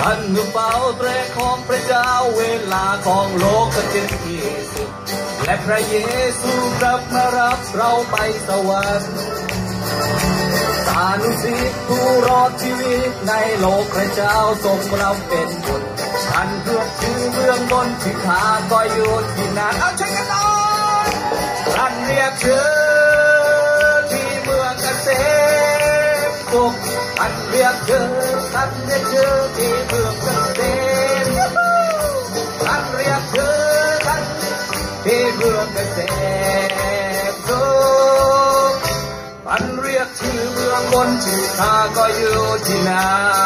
รันมือเป่าแตรของพระเจ้าเวลาของโลกก็เจ็ดที่สุดและพระเยซูกลับมารับเราไปสวรรค์สานุสิทธิ์ผู้รอดชีวิตในโลกพระเจ้าทรงเราเป็นบุตรฉันเพื่อชื่อเมืองบนที่ขาก็อยู่ที่นั่นเอาใช้กันหน่อยรันเรียกเธอที่เมืองเกษมสุขท่านเรียกเธอท่านเรียกเธอ เมืองเกษมสุขท่านเรียกชื่อเมืองบนชื่อข้าก็อยู่ที่นั่น